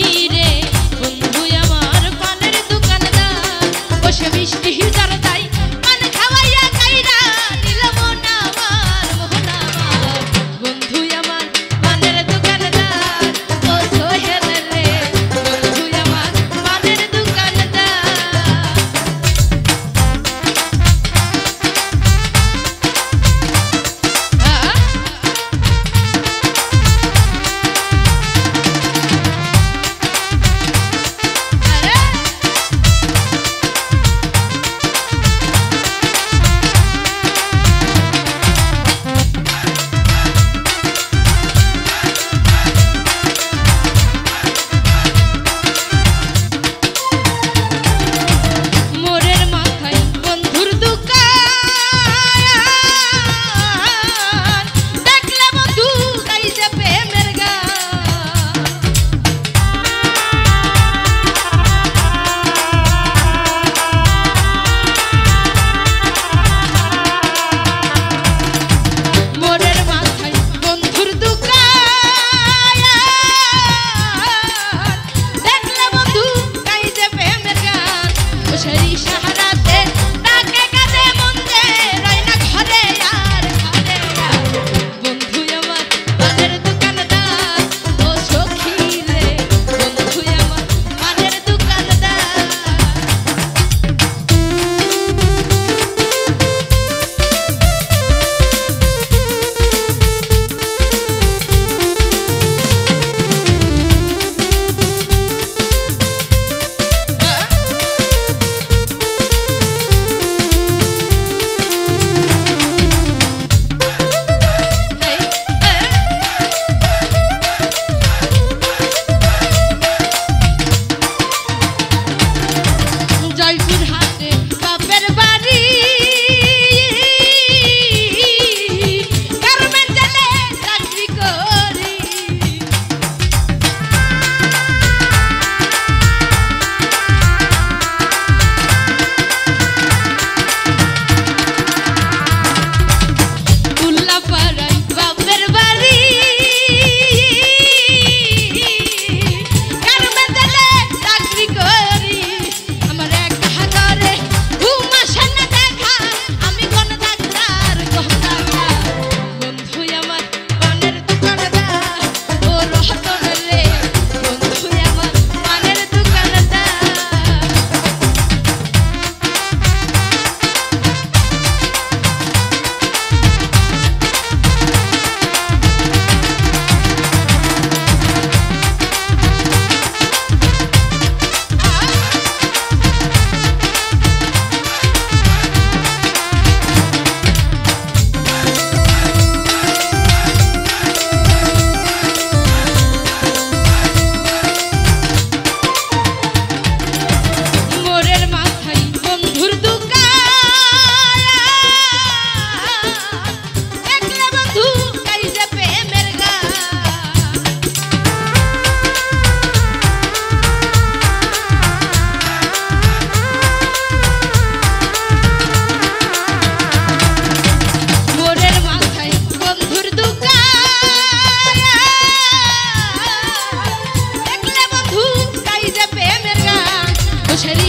नी Angelina.